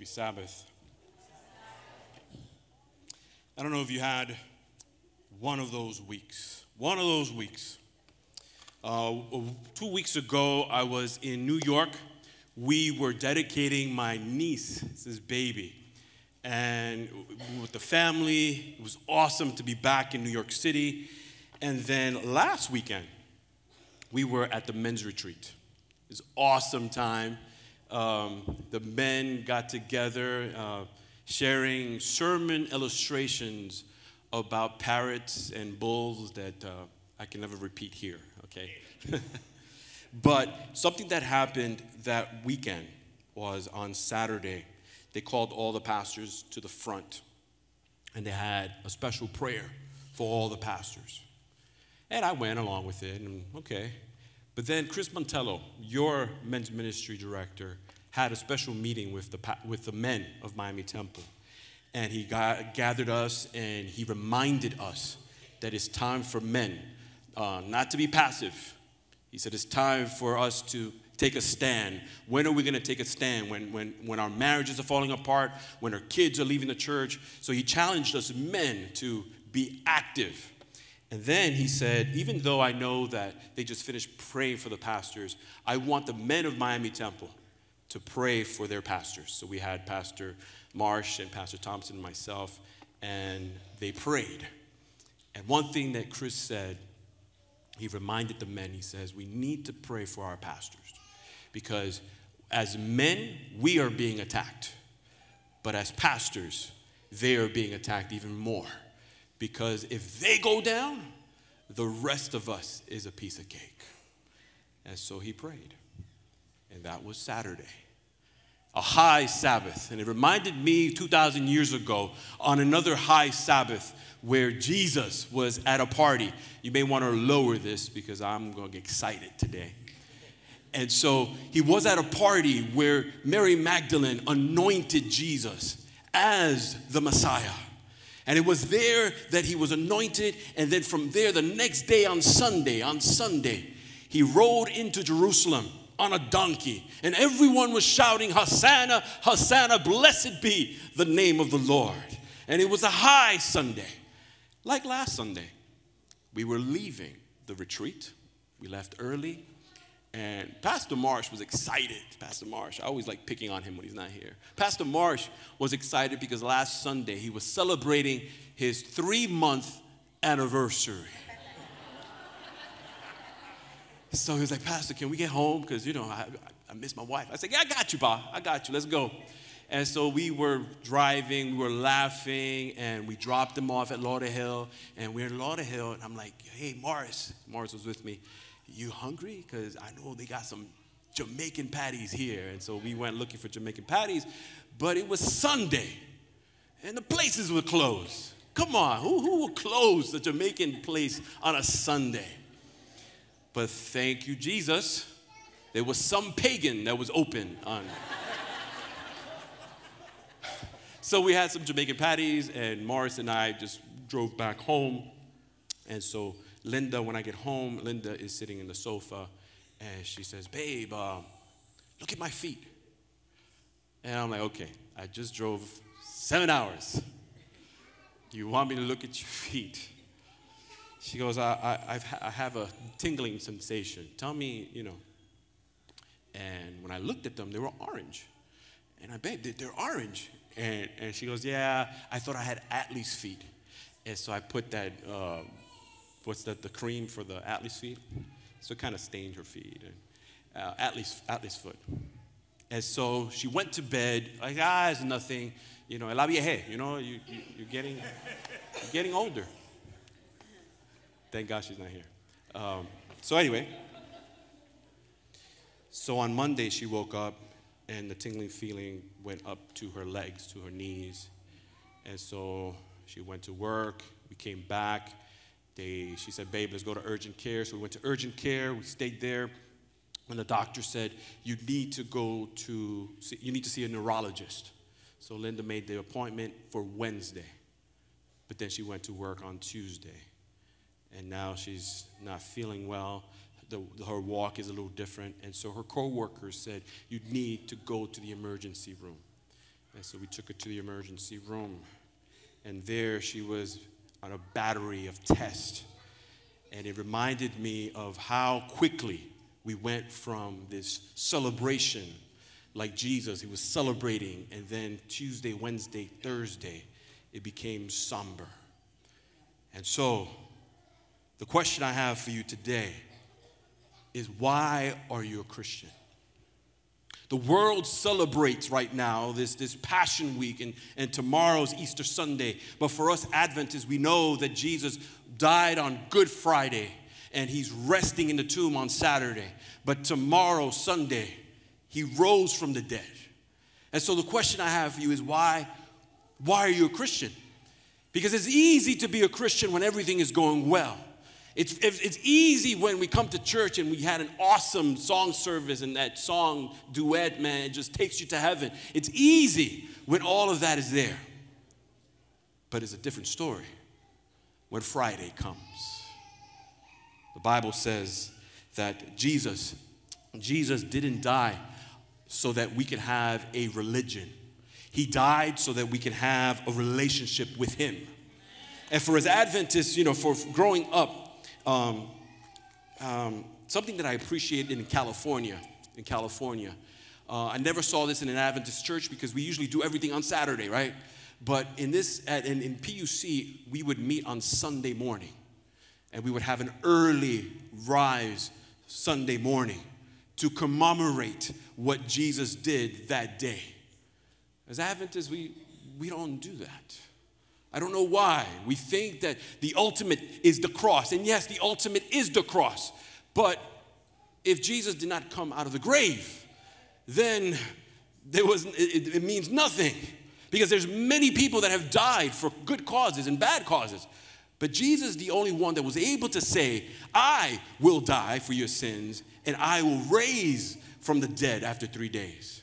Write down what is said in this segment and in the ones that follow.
Happy Sabbath. I don't know if you had one of those weeks. One of those weeks. Uh, two weeks ago, I was in New York. We were dedicating my niece's baby. And with the family, it was awesome to be back in New York City. And then last weekend, we were at the men's retreat. It was awesome time. Um, the men got together uh, sharing sermon illustrations about parrots and bulls that uh, I can never repeat here, okay? but something that happened that weekend was on Saturday, they called all the pastors to the front and they had a special prayer for all the pastors. And I went along with it, and okay. But then Chris Montello, your men's ministry director, had a special meeting with the, with the men of Miami Temple. And he got, gathered us and he reminded us that it's time for men uh, not to be passive. He said it's time for us to take a stand. When are we going to take a stand? When, when, when our marriages are falling apart, when our kids are leaving the church. So he challenged us men to be active and then he said, even though I know that they just finished praying for the pastors, I want the men of Miami Temple to pray for their pastors. So we had Pastor Marsh and Pastor Thompson and myself, and they prayed. And one thing that Chris said, he reminded the men, he says, we need to pray for our pastors because as men, we are being attacked. But as pastors, they are being attacked even more. Because if they go down, the rest of us is a piece of cake. And so he prayed. And that was Saturday. A high Sabbath. And it reminded me 2,000 years ago on another high Sabbath where Jesus was at a party. You may want to lower this because I'm going to get excited today. And so he was at a party where Mary Magdalene anointed Jesus as the Messiah. And it was there that he was anointed. And then from there, the next day on Sunday, on Sunday, he rode into Jerusalem on a donkey. And everyone was shouting, Hosanna, Hosanna, blessed be the name of the Lord. And it was a high Sunday, like last Sunday. We were leaving the retreat. We left early. And Pastor Marsh was excited. Pastor Marsh, I always like picking on him when he's not here. Pastor Marsh was excited because last Sunday he was celebrating his three month anniversary. so he was like, Pastor, can we get home? Because, you know, I, I miss my wife. I said, Yeah, I got you, Bob. I got you. Let's go. And so we were driving, we were laughing, and we dropped him off at Lauderhill. And we're in Lauderhill, and I'm like, Hey, Morris. Morris was with me you hungry? Because I know they got some Jamaican patties here. And so we went looking for Jamaican patties, but it was Sunday and the places were closed. Come on, who, who will close the Jamaican place on a Sunday? But thank you, Jesus. There was some pagan that was open on. so we had some Jamaican patties, and Morris and I just drove back home. And so Linda, when I get home, Linda is sitting in the sofa and she says, Babe, uh, look at my feet. And I'm like, Okay, I just drove seven hours. You want me to look at your feet? She goes, I, I, I've, I have a tingling sensation. Tell me, you know. And when I looked at them, they were orange. And I bet they're orange. And, and she goes, Yeah, I thought I had athlete's feet. And so I put that uh, what's that, the cream for the Atlas feet. So it kind of stained her feet. And, uh, Atlas, Atlas foot. And so she went to bed, like, ah, it's nothing. You know, la vieja, you know, you, you, you're, getting, you're getting older. Thank God she's not here. Um, so, anyway, so on Monday she woke up and the tingling feeling went up to her legs, to her knees. And so she went to work. We came back. They, she said, babe, let's go to urgent care. So we went to urgent care. We stayed there. And the doctor said, you need to go to, see, you need to see a neurologist. So Linda made the appointment for Wednesday. But then she went to work on Tuesday. And now she's not feeling well. The, her walk is a little different. And so her coworkers said, you need to go to the emergency room. And so we took her to the emergency room. And there she was on a battery of tests. And it reminded me of how quickly we went from this celebration, like Jesus, he was celebrating, and then Tuesday, Wednesday, Thursday, it became somber. And so, the question I have for you today is why are you a Christian? The world celebrates right now this, this Passion Week, and, and tomorrow's Easter Sunday. But for us Adventists, we know that Jesus died on Good Friday and he's resting in the tomb on Saturday. But tomorrow, Sunday, he rose from the dead. And so the question I have for you is why, why are you a Christian? Because it's easy to be a Christian when everything is going well. It's, it's easy when we come to church and we had an awesome song service and that song duet, man, it just takes you to heaven. It's easy when all of that is there. But it's a different story when Friday comes. The Bible says that Jesus, Jesus didn't die so that we could have a religion. He died so that we can have a relationship with Him. And for as Adventists, you know, for growing up, um, um, something that I appreciate in California, in California, uh, I never saw this in an Adventist church because we usually do everything on Saturday, right? But in this, at, in, in PUC, we would meet on Sunday morning, and we would have an early rise Sunday morning to commemorate what Jesus did that day. As Adventists, we, we don't do that. I don't know why. We think that the ultimate is the cross. And yes, the ultimate is the cross. But if Jesus did not come out of the grave, then there was, it, it means nothing. Because there's many people that have died for good causes and bad causes. But Jesus, is the only one that was able to say, I will die for your sins and I will raise from the dead after three days.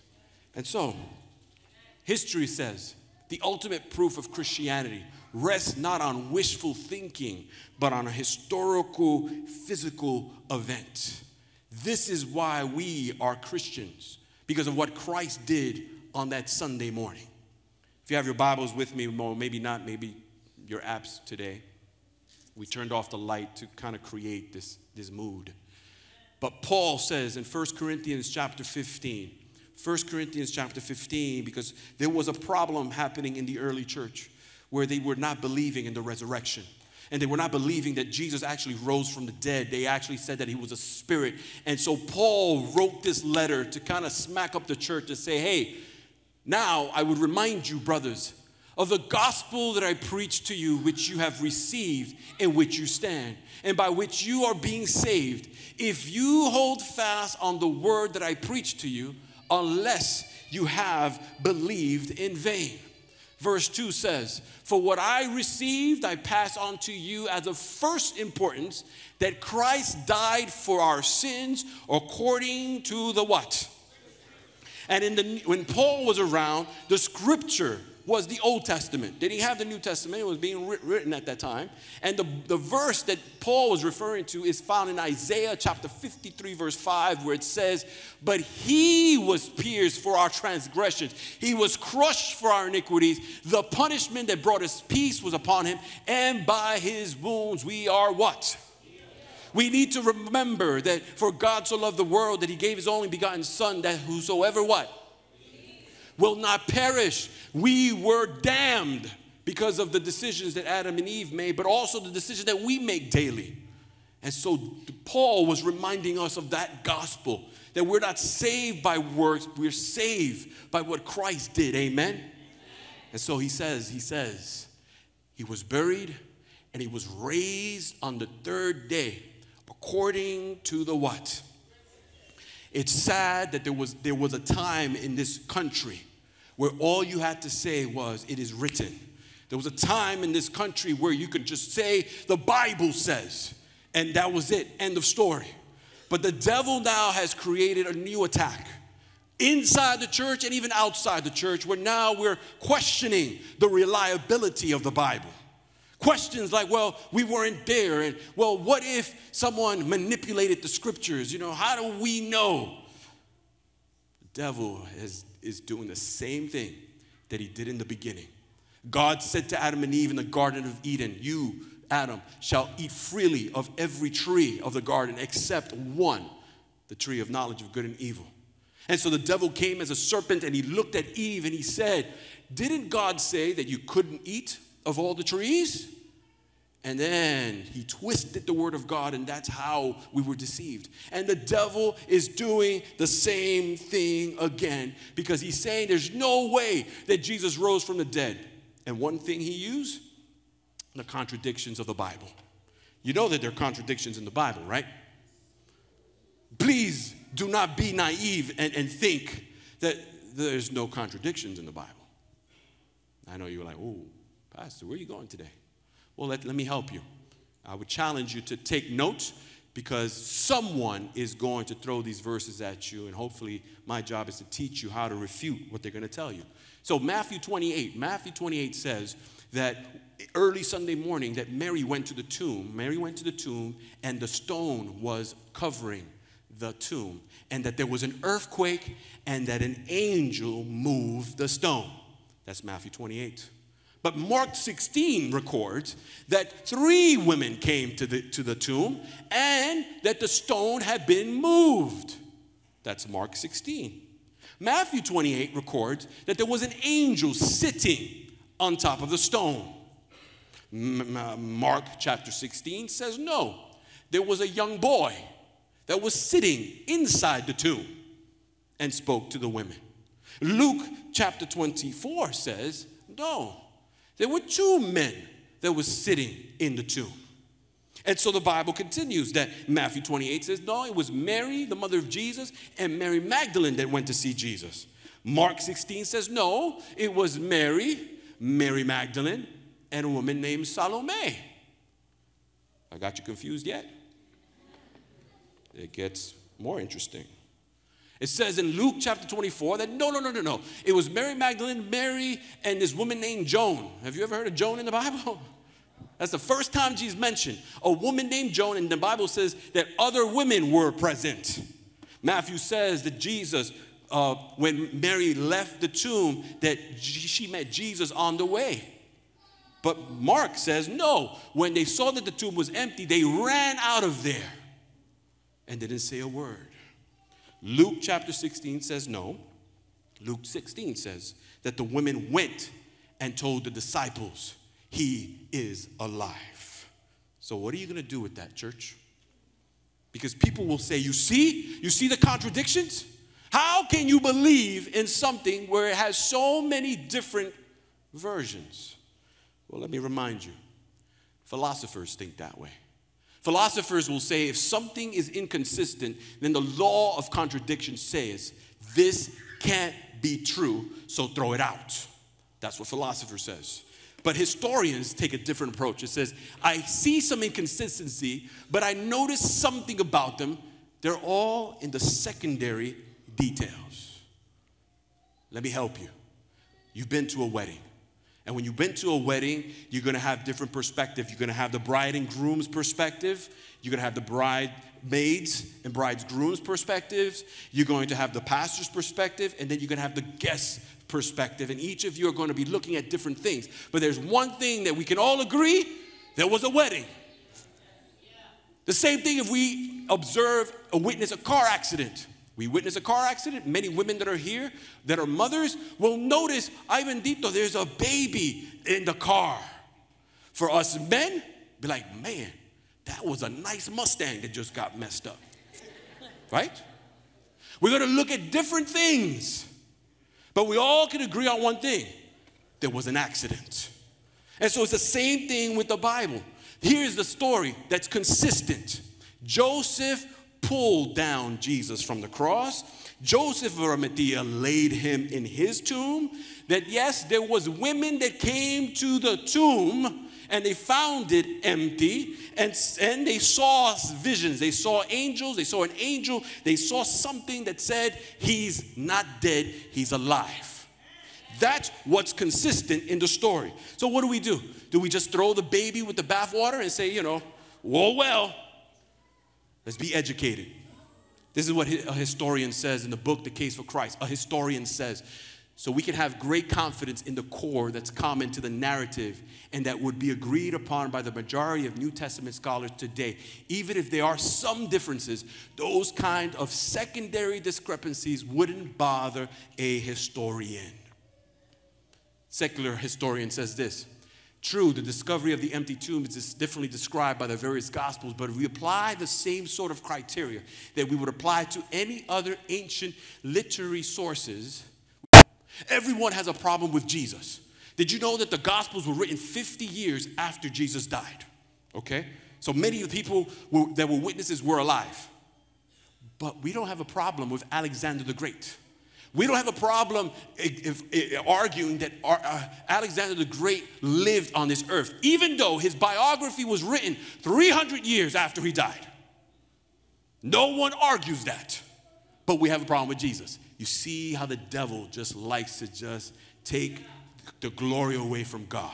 And so, history says the ultimate proof of Christianity rests not on wishful thinking, but on a historical, physical event. This is why we are Christians, because of what Christ did on that Sunday morning. If you have your Bibles with me, or maybe not, maybe your apps today, we turned off the light to kind of create this, this mood. But Paul says in 1 Corinthians chapter 15, 1 Corinthians chapter 15 because there was a problem happening in the early church where they were not believing in the resurrection. And they were not believing that Jesus actually rose from the dead. They actually said that he was a spirit. And so Paul wrote this letter to kind of smack up the church to say, hey, now I would remind you, brothers, of the gospel that I preached to you, which you have received, in which you stand, and by which you are being saved, if you hold fast on the word that I preached to you, unless you have believed in vain. Verse 2 says, For what I received, I pass on to you as of first importance that Christ died for our sins according to the what? And in the, when Paul was around, the scripture was the Old Testament. Did he have the New Testament? It was being written at that time. And the, the verse that Paul was referring to is found in Isaiah chapter 53, verse 5, where it says, But he was pierced for our transgressions, he was crushed for our iniquities. The punishment that brought us peace was upon him, and by his wounds we are what? We need to remember that for God so loved the world that he gave his only begotten Son, that whosoever what? Will not perish. We were damned because of the decisions that Adam and Eve made, but also the decisions that we make daily. And so Paul was reminding us of that gospel that we're not saved by works, we're saved by what Christ did. Amen. And so he says, he says, he was buried and he was raised on the third day according to the what? It's sad that there was, there was a time in this country where all you had to say was, It is written. There was a time in this country where you could just say, The Bible says, and that was it, end of story. But the devil now has created a new attack inside the church and even outside the church, where now we're questioning the reliability of the Bible. Questions like, well, we weren't there, and well, what if someone manipulated the scriptures? You know, how do we know? The devil has is doing the same thing that he did in the beginning. God said to Adam and Eve in the Garden of Eden, You, Adam, shall eat freely of every tree of the garden except one, the tree of knowledge of good and evil. And so the devil came as a serpent and he looked at Eve and he said, Didn't God say that you couldn't eat of all the trees? And then he twisted the word of God, and that's how we were deceived. And the devil is doing the same thing again because he's saying there's no way that Jesus rose from the dead. And one thing he used the contradictions of the Bible. You know that there are contradictions in the Bible, right? Please do not be naive and, and think that there's no contradictions in the Bible. I know you were like, oh, Pastor, where are you going today? Well, let, let me help you. I would challenge you to take notes because someone is going to throw these verses at you, and hopefully, my job is to teach you how to refute what they're going to tell you. So, Matthew 28, Matthew 28 says that early Sunday morning that Mary went to the tomb. Mary went to the tomb, and the stone was covering the tomb, and that there was an earthquake, and that an angel moved the stone. That's Matthew 28. But Mark 16 records that three women came to the, to the tomb and that the stone had been moved. That's Mark 16. Matthew 28 records that there was an angel sitting on top of the stone. Uh, Mark chapter 16 says no. There was a young boy that was sitting inside the tomb and spoke to the women. Luke chapter 24 says no. There were two men that were sitting in the tomb. And so the Bible continues that Matthew 28 says, no, it was Mary, the mother of Jesus, and Mary Magdalene that went to see Jesus. Mark 16 says, no, it was Mary, Mary Magdalene, and a woman named Salome. I got you confused yet? It gets more interesting. It says in Luke chapter 24 that no, no, no, no, no. It was Mary Magdalene, Mary, and this woman named Joan. Have you ever heard of Joan in the Bible? That's the first time Jesus mentioned a woman named Joan, and the Bible says that other women were present. Matthew says that Jesus, uh, when Mary left the tomb, that she met Jesus on the way. But Mark says no. When they saw that the tomb was empty, they ran out of there and didn't say a word. Luke chapter 16 says no. Luke 16 says that the women went and told the disciples, He is alive. So, what are you going to do with that, church? Because people will say, You see, you see the contradictions? How can you believe in something where it has so many different versions? Well, let me remind you philosophers think that way. Philosophers will say if something is inconsistent, then the law of contradiction says this can't be true, so throw it out. That's what philosopher says. But historians take a different approach. It says, I see some inconsistency, but I notice something about them. They're all in the secondary details. Let me help you. You've been to a wedding. And when you've been to a wedding, you're gonna have different perspective. You're gonna have the bride and groom's perspective. You're gonna have the bridesmaids and bridegroom's perspectives. You're going to have the pastor's perspective, and then you're gonna have the guest's perspective. And each of you are gonna be looking at different things. But there's one thing that we can all agree there was a wedding. The same thing if we observe or witness a car accident. We witness a car accident. Many women that are here that are mothers will notice, ay bendito, there's a baby in the car. For us men, be like, man, that was a nice Mustang that just got messed up. Right? We're gonna look at different things, but we all can agree on one thing there was an accident. And so it's the same thing with the Bible. Here's the story that's consistent Joseph pulled down Jesus from the cross. Joseph of Arimathea laid him in his tomb. That yes, there was women that came to the tomb and they found it empty and, and they saw visions. They saw angels. They saw an angel. They saw something that said, He's not dead, He's alive. That's what's consistent in the story. So, what do we do? Do we just throw the baby with the bathwater and say, you know, well, well, Let's be educated. This is what a historian says in the book, The Case for Christ. A historian says so we can have great confidence in the core that's common to the narrative and that would be agreed upon by the majority of New Testament scholars today. Even if there are some differences, those kind of secondary discrepancies wouldn't bother a historian. Secular historian says this True, the discovery of the empty tomb is differently described by the various gospels, but if we apply the same sort of criteria that we would apply to any other ancient literary sources, Everyone has a problem with Jesus. Did you know that the Gospels were written 50 years after Jesus died? Okay? So many of the people were, that were witnesses were alive. But we don't have a problem with Alexander the Great. We don't have a problem if, if, arguing that our, uh, Alexander the Great lived on this earth, even though his biography was written 300 years after he died. No one argues that. But we have a problem with Jesus. You see how the devil just likes to just take the glory away from God.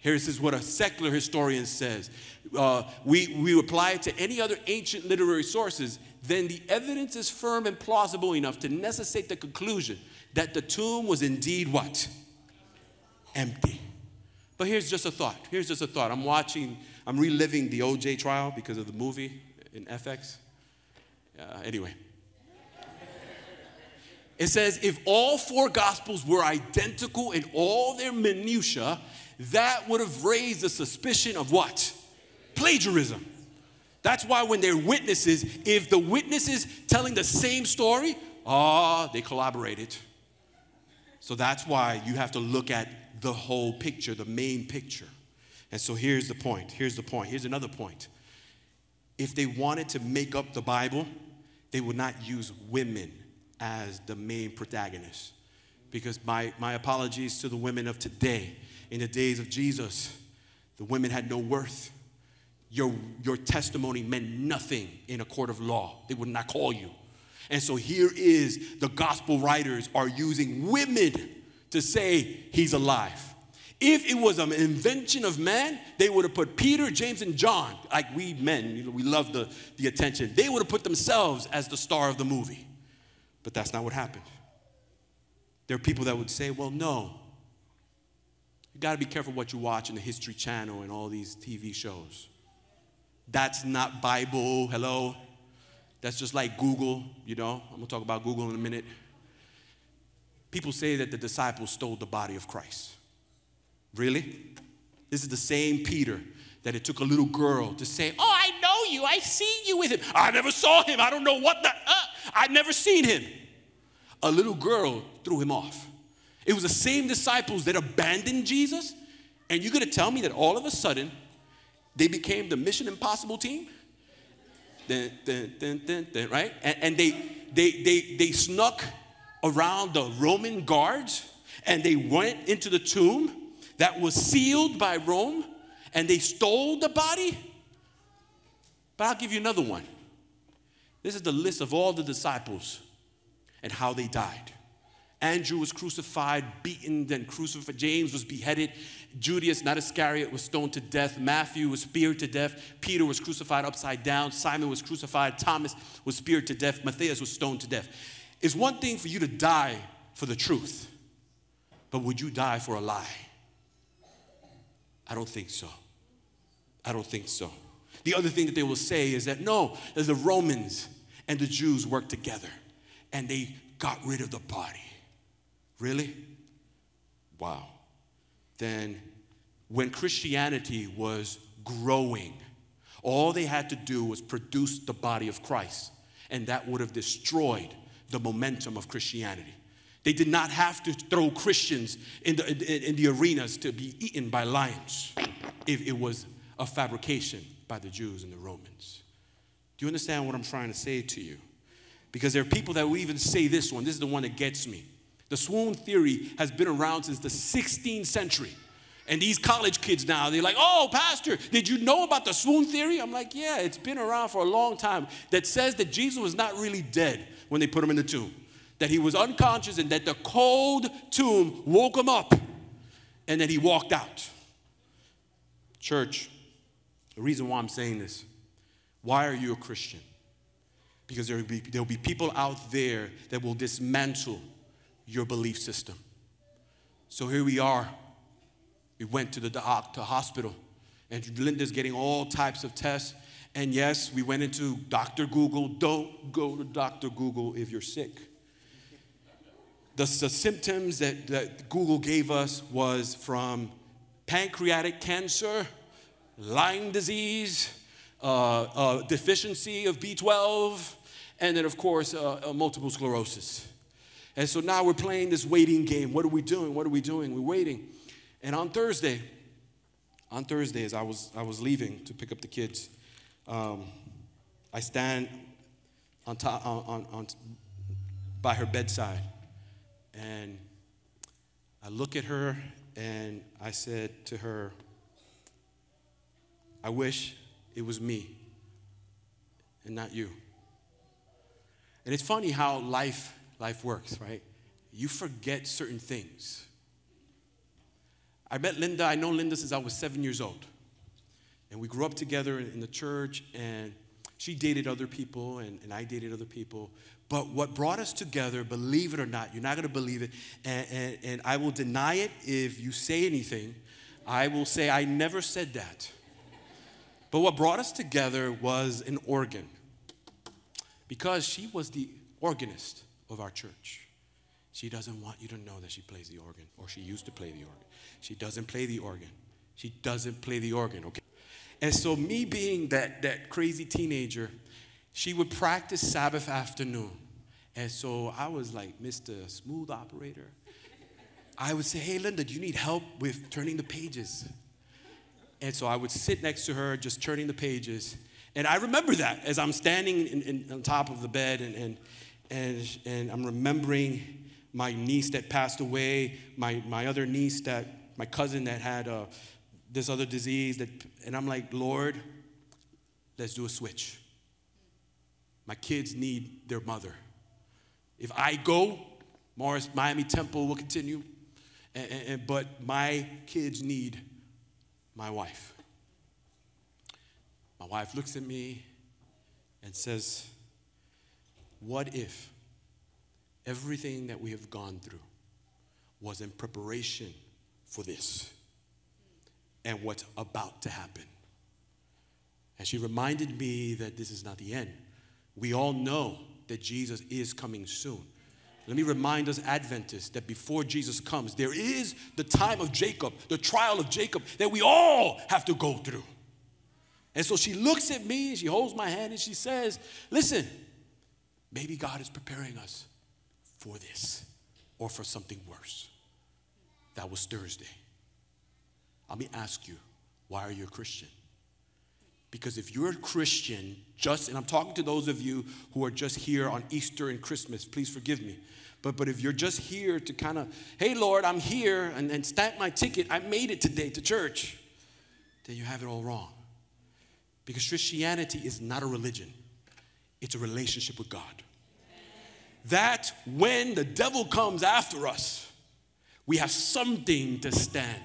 Here's what a secular historian says. Uh, we, we apply it to any other ancient literary sources, then the evidence is firm and plausible enough to necessitate the conclusion that the tomb was indeed what? Empty. But here's just a thought. Here's just a thought. I'm watching, I'm reliving the OJ trial because of the movie in FX. Uh, anyway, it says, if all four gospels were identical in all their minutiae, that would have raised the suspicion of what? Plagiarism. That's why when they're witnesses, if the witnesses telling the same story, ah, oh, they collaborated. So that's why you have to look at the whole picture, the main picture. And so here's the point. Here's the point. Here's another point. If they wanted to make up the Bible, they would not use women as the main protagonist. Because my, my apologies to the women of today. In the days of Jesus, the women had no worth. Your, your testimony meant nothing in a court of law. They would not call you. And so here is the gospel writers are using women to say he's alive. If it was an invention of man, they would have put Peter, James, and John, like we men, you know, we love the, the attention. They would have put themselves as the star of the movie. But that's not what happened. There are people that would say, well, no. You got to be careful what you watch in the History Channel and all these TV shows. That's not Bible. Hello? That's just like Google, you know. I'm going to talk about Google in a minute. People say that the disciples stole the body of Christ. Really? This is the same Peter that it took a little girl to say, Oh, I know you. I see you with him. I never saw him. I don't know what the. Uh, I'd never seen him. A little girl threw him off. It was the same disciples that abandoned Jesus. And you're going to tell me that all of a sudden they became the Mission Impossible team? Dun, dun, dun, right? And, and they, they, they, they snuck around the Roman guards and they went into the tomb that was sealed by Rome and they stole the body. But I'll give you another one. This is the list of all the disciples and how they died. Andrew was crucified, beaten, then crucified. James was beheaded. Judas, not Iscariot, was stoned to death. Matthew was speared to death. Peter was crucified upside down. Simon was crucified. Thomas was speared to death. Matthias was stoned to death. It's one thing for you to die for the truth, but would you die for a lie? I don't think so. I don't think so. The other thing that they will say is that no, the Romans and the Jews worked together and they got rid of the body. Really? Wow. Then, when Christianity was growing, all they had to do was produce the body of Christ, and that would have destroyed the momentum of Christianity. They did not have to throw Christians in the, in, in the arenas to be eaten by lions if it was a fabrication by the Jews and the Romans. Do you understand what I'm trying to say to you? Because there are people that will even say this one. This is the one that gets me. The swoon theory has been around since the 16th century. And these college kids now, they're like, oh, Pastor, did you know about the swoon theory? I'm like, yeah, it's been around for a long time that says that Jesus was not really dead when they put him in the tomb, that he was unconscious and that the cold tomb woke him up and then he walked out. Church, the reason why I'm saying this, why are you a Christian? Because there will be, there will be people out there that will dismantle your belief system. So here we are. We went to the doc, to hospital, and Linda's getting all types of tests. And yes, we went into Dr. Google. Don't go to Dr. Google if you're sick. The, the symptoms that, that Google gave us was from pancreatic cancer, Lyme disease, uh, uh, deficiency of B12, and then, of course, uh, uh, multiple sclerosis. And so now we're playing this waiting game. What are we doing? What are we doing? We're waiting. And on Thursday, on Thursday, as I was, I was leaving to pick up the kids, um, I stand on top, on, on, on, by her bedside, and I look at her and I said to her, I wish it was me and not you. And it's funny how life, life works, right? You forget certain things. I met Linda, I know Linda since I was seven years old. And we grew up together in the church, and she dated other people, and, and I dated other people. But what brought us together, believe it or not, you're not gonna believe it, and, and, and I will deny it if you say anything. I will say, I never said that. But what brought us together was an organ. Because she was the organist of our church. She doesn't want you to know that she plays the organ, or she used to play the organ. She doesn't play the organ. She doesn't play the organ, okay? And so, me being that, that crazy teenager, she would practice Sabbath afternoon. And so I was like Mr. Smooth Operator. I would say, Hey, Linda, do you need help with turning the pages? And so I would sit next to her, just turning the pages. And I remember that as I'm standing in, in, on top of the bed and, and, and, and I'm remembering my niece that passed away, my, my other niece that, my cousin that had uh, this other disease. That, and I'm like, Lord, let's do a switch. My kids need their mother. If I go, Morris Miami Temple will continue, and, and, but my kids need my wife. My wife looks at me and says, What if everything that we have gone through was in preparation for this and what's about to happen? And she reminded me that this is not the end. We all know that Jesus is coming soon. Let me remind us Adventists that before Jesus comes, there is the time of Jacob, the trial of Jacob that we all have to go through. And so she looks at me, she holds my hand, and she says, Listen, maybe God is preparing us for this or for something worse. That was Thursday. Let me ask you, why are you a Christian? Because if you're a Christian, just, and I'm talking to those of you who are just here on Easter and Christmas, please forgive me. But, but if you're just here to kind of, hey, Lord, I'm here and, and stamp my ticket, I made it today to church, then you have it all wrong. Because Christianity is not a religion, it's a relationship with God. That when the devil comes after us, we have something to stand.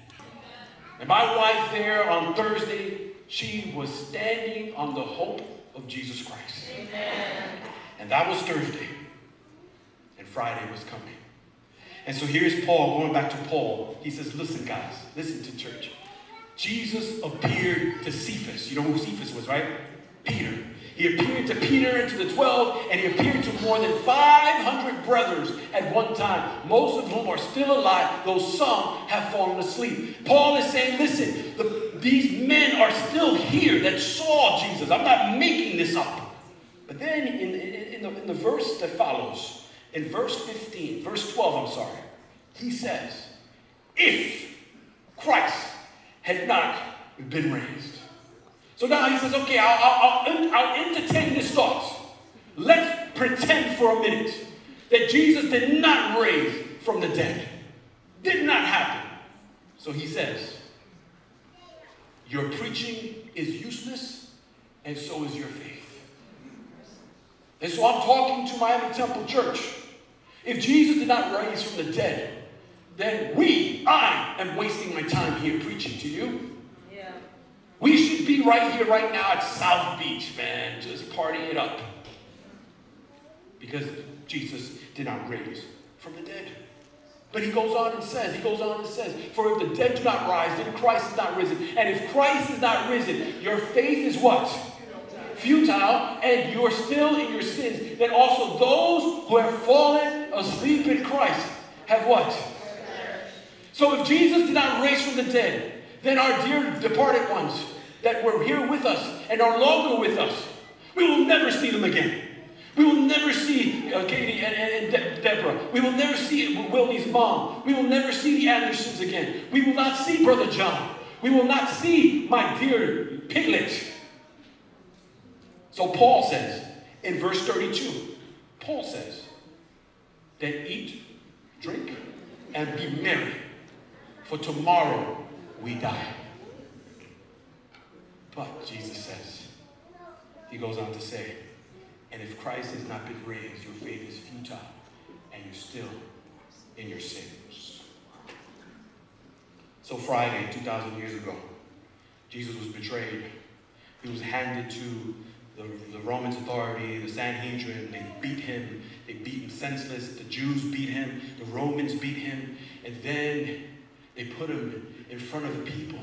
And my wife there on Thursday, she was standing on the hope of Jesus Christ. Amen. And that was Thursday. And Friday was coming. And so here's Paul, going back to Paul. He says, Listen, guys, listen to church. Jesus appeared to Cephas. You know who Cephas was, right? Peter. He appeared to Peter and to the 12, and he appeared to more than 500 brothers at one time, most of whom are still alive, though some have fallen asleep. Paul is saying, listen, the, these men are still here that saw Jesus. I'm not making this up. But then in, in, in, the, in the verse that follows, in verse 15, verse 12, I'm sorry, he says, if Christ had not been raised. So now he says, okay, I'll, I'll, I'll, entertain this thought. Let's pretend for a minute that Jesus did not raise from the dead. Did not happen. So he says, your preaching is useless, and so is your faith. And so I'm talking to Miami Temple Church. If Jesus did not rise from the dead, then we, I am wasting my time here preaching to you. Yeah. We should be right here, right now at South Beach, man, just partying it up. Because Jesus did not raise from the dead. But he goes on and says, he goes on and says, For if the dead do not rise, then Christ is not risen. And if Christ is not risen, your faith is what? Futile, and you're still in your sins. Then also those who have fallen asleep in Christ have what? So if Jesus did not raise from the dead, then our dear departed ones that were here with us and are longer with us, we will never see them again. We will never see uh, Katie and, and, De- Deborah. We will never see Willie's mom. We will never see the Andersons again. We will not see Brother John. We will not see my dear Piglet. So Paul says in verse 32, Paul says, then eat, drink, and be merry, for tomorrow we die. But Jesus says, he goes on to say, and if Christ has not been raised, your faith is futile and you're still in your sins. So, Friday, 2,000 years ago, Jesus was betrayed. He was handed to the, the Romans authority, the Sanhedrin. They beat him. They beat him senseless. The Jews beat him. The Romans beat him. And then they put him in front of the people.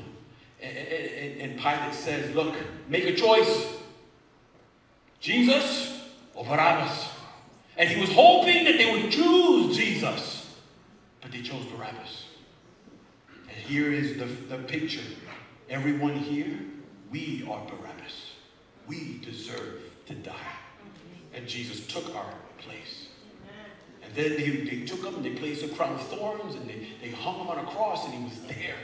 And, Pilate says, Look, make a choice. Jesus or Barabbas. And he was hoping that they would choose Jesus, but they chose Barabbas. And here is the, the picture. Everyone here, we are Barabbas. We deserve to die. And Jesus took our place. And then they, they took him and they placed a crown of thorns and they, they hung him on a cross and he was there.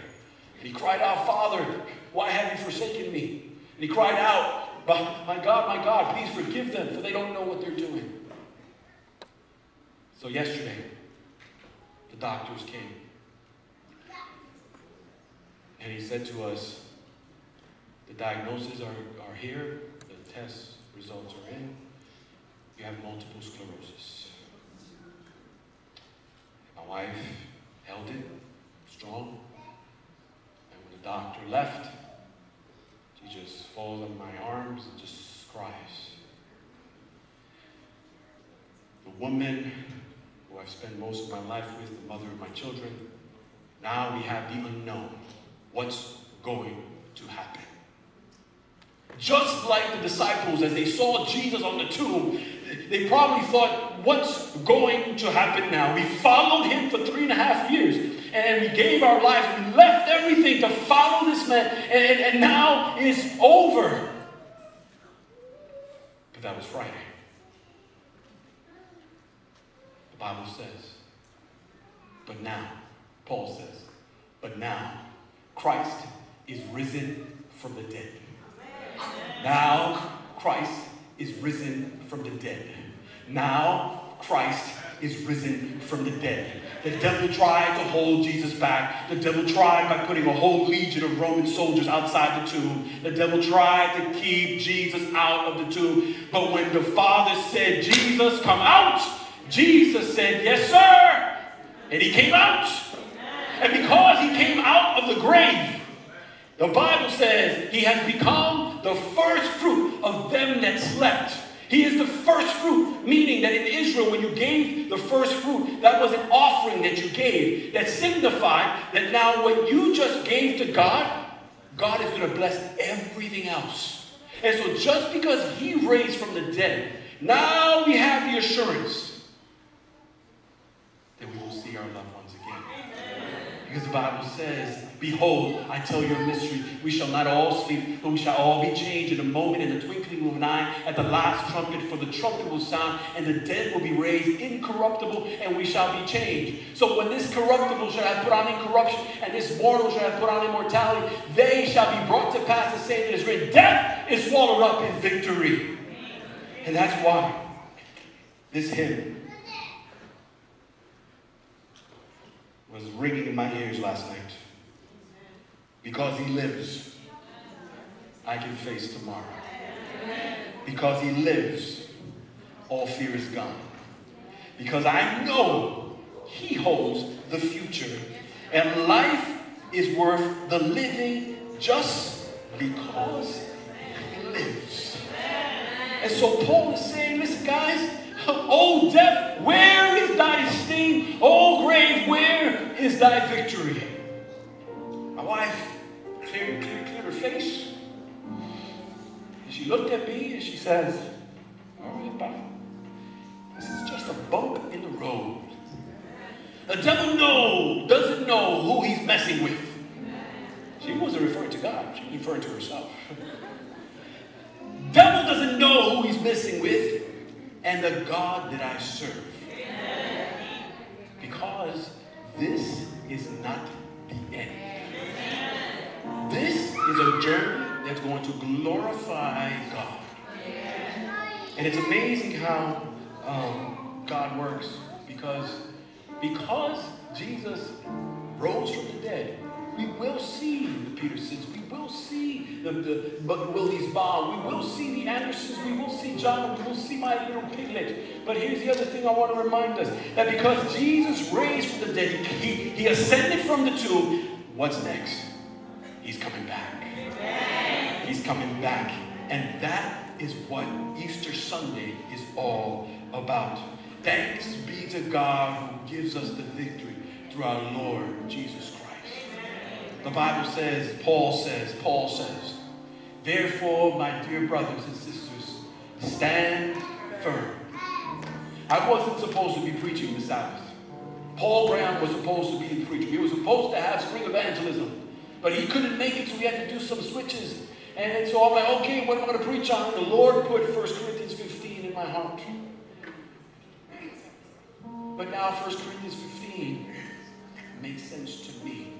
And he cried out, Father, why have you forsaken me? And he cried out, my God, my God, please forgive them, for they don't know what they're doing. So yesterday, the doctors came. And he said to us, the diagnoses are, are here, the test results are in. You have multiple sclerosis. My wife held it strong. The doctor left, she just falls on my arms and just cries. The woman who I've spent most of my life with, the mother of my children, now we have the unknown. What's going to happen? Just like the disciples, as they saw Jesus on the tomb, they probably thought, what's going to happen now? We followed him for three and a half years and we gave our lives. We left everything to follow this man, and, and, and now it's over. But that was Friday. The Bible says, but now, Paul says, but now Christ is risen from the dead. Now Christ is risen from the dead. Now Christ is risen from the dead. The devil tried to hold Jesus back. The devil tried by putting a whole legion of Roman soldiers outside the tomb. The devil tried to keep Jesus out of the tomb. But when the Father said, Jesus, come out, Jesus said, Yes, sir. And he came out. And because he came out of the grave, the Bible says he has become the first fruit of them that slept. He is the first fruit, meaning that in Israel, when you gave the first fruit, that was an offering that you gave that signified that now what you just gave to God, God is going to bless everything else. And so just because he raised from the dead, now we have the assurance that we will see our loved ones again. Because the Bible says Behold, I tell you a mystery. We shall not all sleep, but we shall all be changed in a moment, in the twinkling of an eye, at the last trumpet. For the trumpet will sound, and the dead will be raised incorruptible, and we shall be changed. So when this corruptible shall have put on incorruption, and this mortal shall have put on immortality, they shall be brought to pass the same that is written. Death is swallowed up in victory. And that's why this hymn was ringing in my ears last night. Because he lives, I can face tomorrow. Because he lives, all fear is gone. Because I know he holds the future. And life is worth the living just because he lives. And so Paul is saying, listen, guys, oh death, where is thy sting? Oh grave, where thy victory. My wife cleared, cleared, cleared her face. And she looked at me and she says, All right, Bob. This is just a bump in the road. The devil know, doesn't know who he's messing with. She wasn't referring to God, she was referring to herself. devil doesn't know who he's messing with and the God that I serve. Because this is not the end. This is a journey that's going to glorify God. And it's amazing how um, God works because, because Jesus rose from the dead, we will see the Petersons, we will see the, the Willie's Bob, we will see the Andersons, we will see John, we will see my little piglet. But here's the other thing I want to remind us that because Jesus raised from the dead, he, he ascended from the tomb, what's next? He's coming back. He's coming back. And that is what Easter Sunday is all about. Thanks be to God who gives us the victory through our Lord Jesus Christ. The Bible says, Paul says, Paul says, Therefore, my dear brothers and sisters, stand firm. I wasn't supposed to be preaching the Sabbath. Paul Graham was supposed to be the preacher. He was supposed to have spring evangelism, but he couldn't make it, so we had to do some switches. And so I'm like, okay, what am I going to preach on? The Lord put 1 Corinthians 15 in my heart. But now 1 Corinthians 15 makes sense to me.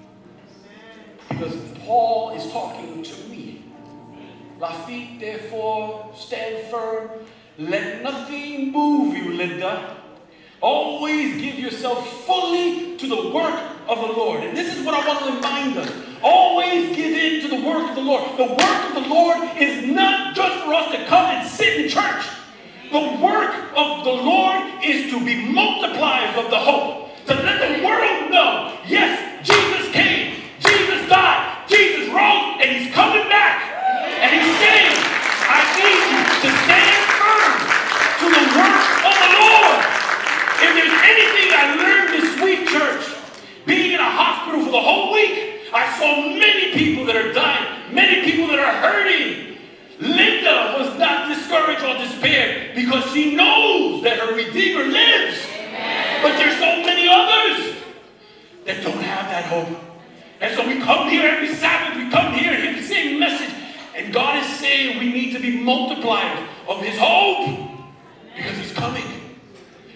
Because Paul is talking to me. Laffit, therefore, stand firm. Let nothing move you, Linda. Always give yourself fully to the work of the Lord. And this is what I want to remind us. Always give in to the work of the Lord. The work of the Lord is not just for us to come and sit in church. The work of the Lord is to be multipliers of the hope. To let the world know, yes, Jesus came, Jesus died, Jesus rose, and he's coming back. And he's saying, I need you to stand firm to the work of the Lord. If there's anything I learned this week, church, being in a the whole week, I saw many people that are dying, many people that are hurting. Linda was not discouraged or despaired because she knows that her Redeemer lives. Amen. But there's so many others that don't have that hope. And so we come here every Sabbath, we come here and hear the same message. And God is saying we need to be multipliers of His hope because He's coming.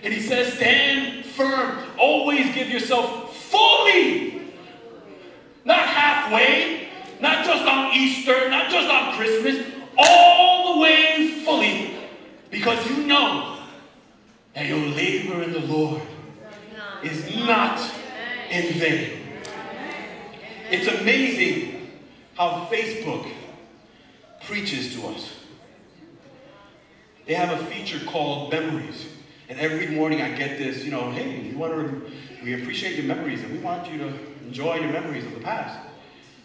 And He says, stand firm. Always give yourself fully, not halfway, not just on Easter, not just on Christmas, all the way fully because you know that your labor in the Lord is not in vain. It's amazing how Facebook preaches to us. They have a feature called Memories. And every morning I get this, you know, hey, we want to, we appreciate your memories and we want you to enjoy your memories of the past.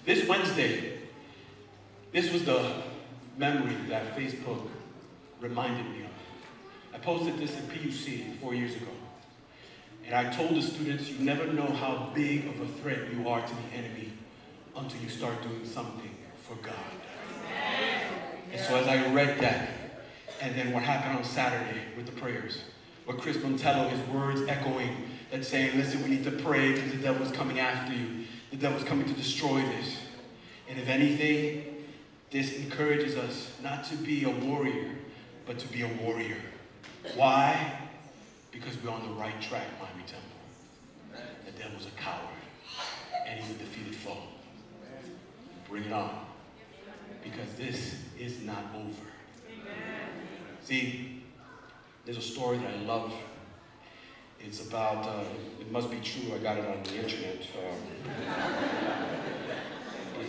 This Wednesday, this was the memory that Facebook reminded me of. I posted this in PUC four years ago. And I told the students, you never know how big of a threat you are to the enemy until you start doing something for God. And so as I read that, and then what happened on Saturday with the prayers, where Chris Montello, his words echoing, that saying, listen, we need to pray because the devil's coming after you. The devil's coming to destroy this. And if anything, this encourages us not to be a warrior, but to be a warrior. Why? Because we're on the right track, Miami Temple. The devil's a coward, and he's a defeated foe. Bring it on. Because this is not over. See, there's a story that I love. It's about, uh, it must be true, I got it on the internet. Um,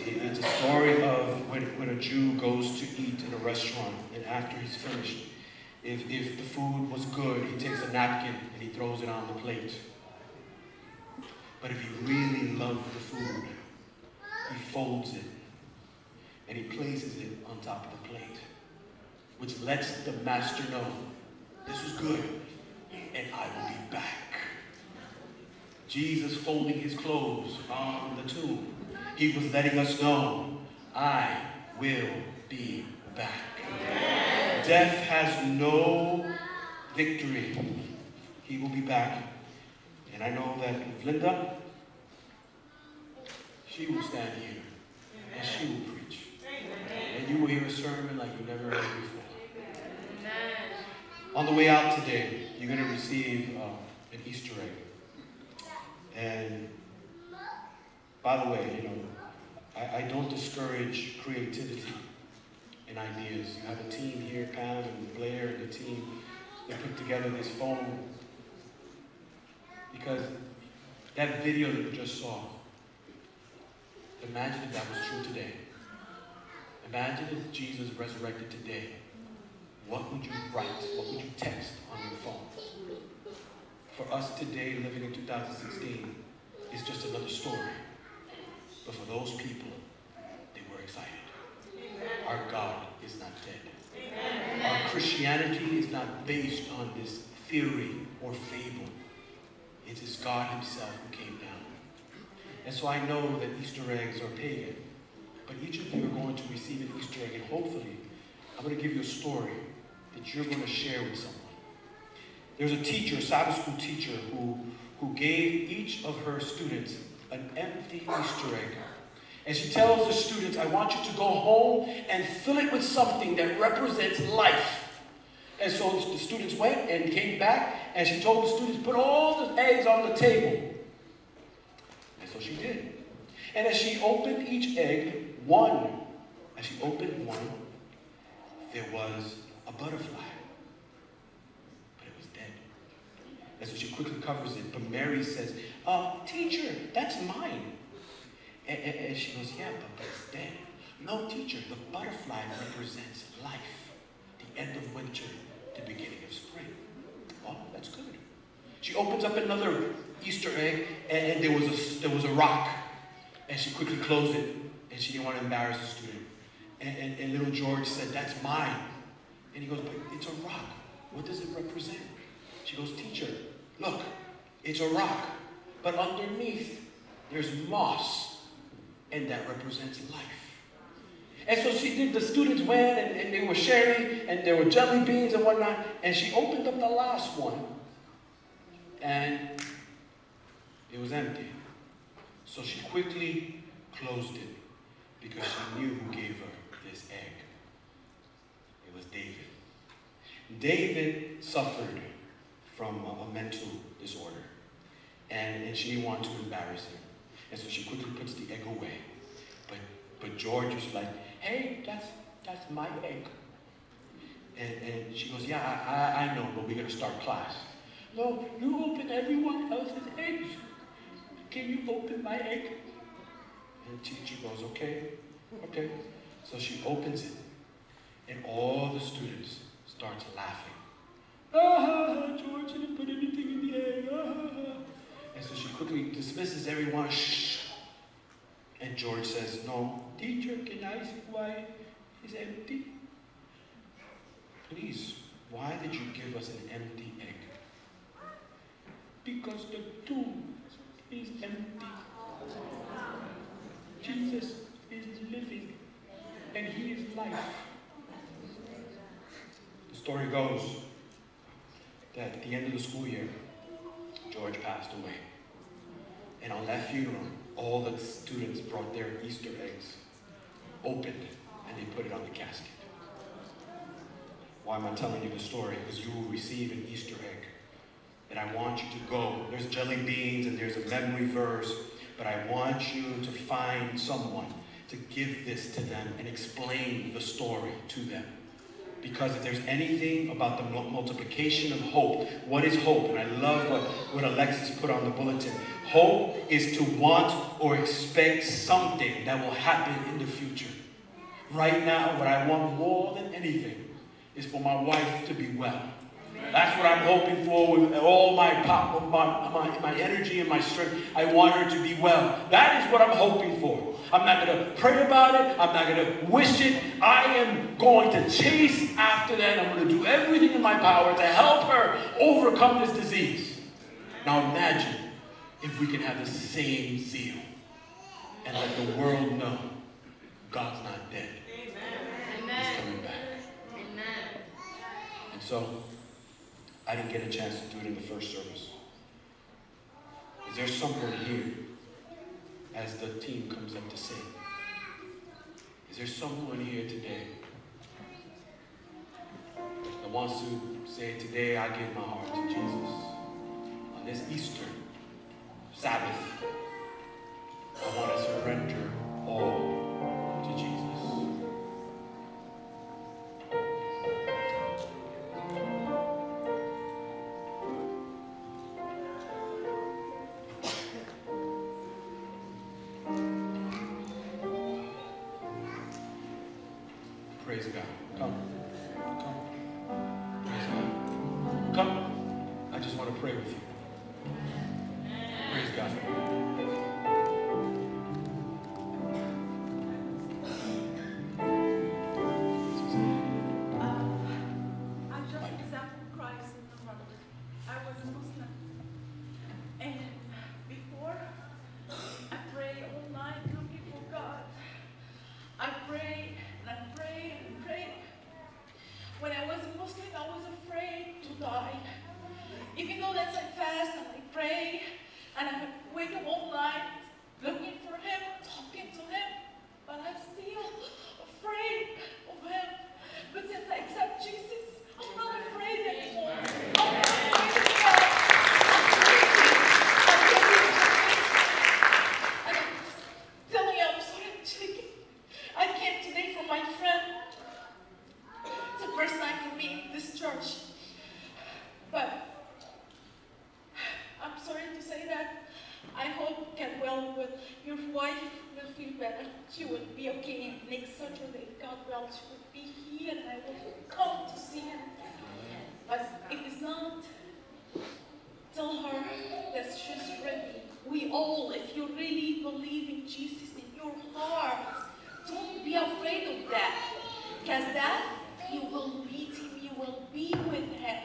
it's a story of when, when a Jew goes to eat in a restaurant, and after he's finished, if, if the food was good, he takes a napkin and he throws it on the plate. But if he really loved the food, he folds it and he places it on top of the plate, which lets the master know this was good and I will be back. Jesus folding his clothes on the tomb, he was letting us know, I will be back. Amen. Death has no victory. He will be back. And I know that Linda, she will stand here and she will preach. And you will hear a sermon like you've never heard before. On the way out today, you're going to receive uh, an Easter egg. And by the way, you know, I, I don't discourage creativity and ideas. You have a team here, Pam and Blair and the team, that put together this phone because that video that you just saw, imagine if that was true today. Imagine if Jesus resurrected today. What would you write? What would you text on your phone? For us today, living in 2016, is just another story. But for those people, they were excited. Our God is not dead. Our Christianity is not based on this theory or fable. It is God Himself who came down. And so I know that Easter eggs are pagan, but each of you are going to receive an Easter egg, and hopefully, I'm going to give you a story that you're going to share with someone. There's a teacher, a Sabbath school teacher, who, who gave each of her students an empty Easter egg. And she tells the students, I want you to go home and fill it with something that represents life. And so the students went and came back, and she told the students, put all the eggs on the table. And so she did. And as she opened each egg, one, as she opened one, there was a butterfly. But it was dead. And so she quickly covers it. But Mary says, uh, teacher, that's mine. And, and, and she goes, yeah, but, but it's dead. No, teacher, the butterfly represents life, the end of winter, the beginning of spring. Oh, that's good. She opens up another Easter egg, and, there was a there was a rock, and she quickly closed it, and she didn't want to embarrass the student. And, and, and little George said, "That's mine," and he goes, "But it's a rock. What does it represent?" She goes, "Teacher, look, it's a rock, but underneath there's moss, and that represents life." And so she did, the students went and, and they were sharing and there were jelly beans and whatnot. And she opened up the last one and it was empty. So she quickly closed it because she knew who gave her this egg. It was David. David suffered from a mental disorder and, and she didn't want to embarrass him. And so she quickly puts the egg away. But, but George was like, hey, that's, that's my egg. And, and she goes, yeah, I, I know, but we're going to start class. No, you open everyone else's eggs. Can you open my egg? And the teacher goes, okay, okay. So she opens it, and all the students start laughing. Ah, ha, ha, George didn't put anything in the egg. Ah. ha, ha. And so she quickly dismisses everyone. Shh. And George says, no, teacher, can I see why it's empty? Please, why did you give us an empty egg? Because the tomb is empty. Jesus is living and he is life. Story goes that at the end of the school year, George passed away. And on that funeral, all the students brought their Easter eggs, opened, and they put it on the casket. Why am I telling you the story? Because you will receive an Easter egg. And I want you to go. There's jelly beans and there's a memory verse, but I want you to find someone to give this to them and explain the story to them. Because if there's anything about the multiplication of hope, what is hope? And I love what, what Alexis put on the bulletin. Hope is to want or expect something that will happen in the future. Right now, what I want more than anything is for my wife to be well. That's what I'm hoping for with all my, pop, my, my, my energy and my strength. I want her to be well. That is what I'm hoping for. I'm not going to pray about it. I'm not going to wish it. I am going to chase after that. I'm going to do everything in my power to help her overcome this disease. Now imagine if we can have the same zeal and let the world know God's not dead. Amen. He's coming back. Amen. And so, I didn't get a chance to do it in the first service. Is there someone here as the team comes up to sing? Is there someone here today that wants to say, Today I give my heart to Jesus? On this Easter Sabbath, I want to surrender all and I pray and I wake up all night looking for Him, talking to Him, but I'm still afraid of Him. But since I accept Jesus, I'm not afraid anymore. I'm not afraid of God. I'm getting And I'm telling you, I'm sorry, I'm shaking. I came today from my friend. It's the first time for me in this church. But I'm sorry to say that. I hope get well with your wife will feel better. She will be okay next Saturday. God will, she will be here and I will come to see her. But if it's not, tell her that she's ready. We all, if you really believe in Jesus in your heart, don't be afraid of that. Because that, you will meet him, you will be with him.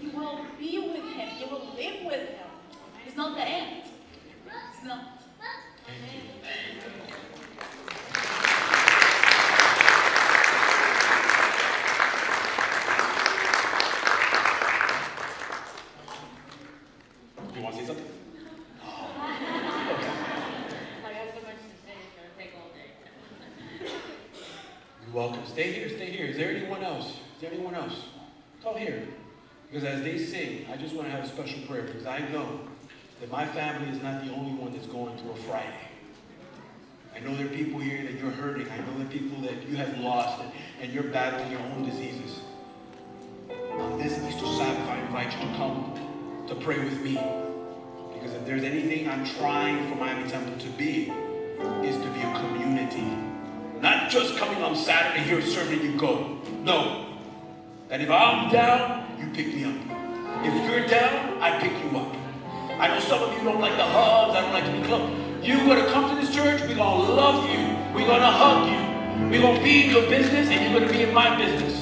You will be with him, you will live with him. It's not the end. It's not. You want to say something? I got so much to say, it's gonna take all day. You're welcome. Stay here, stay here. Is there anyone else? Is there anyone else? Come here. Because as they sing, I just want to have a special prayer because I know that my family is not the only one that's going through a Friday. I know there are people here that you're hurting. I know there are people that you have lost and, and you're battling your own diseases. On this Easter Sabbath, I invite you to come to pray with me. Because if there's anything I'm trying for Miami Temple to be, is to be a community. Just coming on Saturday here serving you go. No. That if I'm down, you pick me up. If you're down, I pick you up. I know some of you don't like the hugs, I don't like to be close. You're gonna come to this church, we're gonna love you, we're gonna hug you, we're gonna be in your business, and you're gonna be in my business.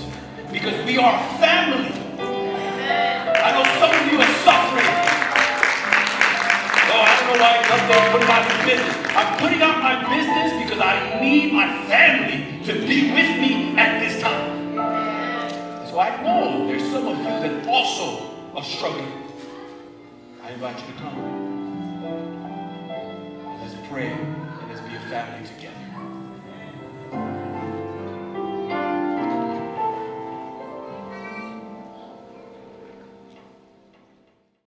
Because we are family. I know some of you are suffering. Oh, I don't know why you're up there putting out business. I'm putting out my business because I need my family to be with me at this time. So I know there's some of you that also are struggling. I invite you to come. Let's pray and let's be a family together.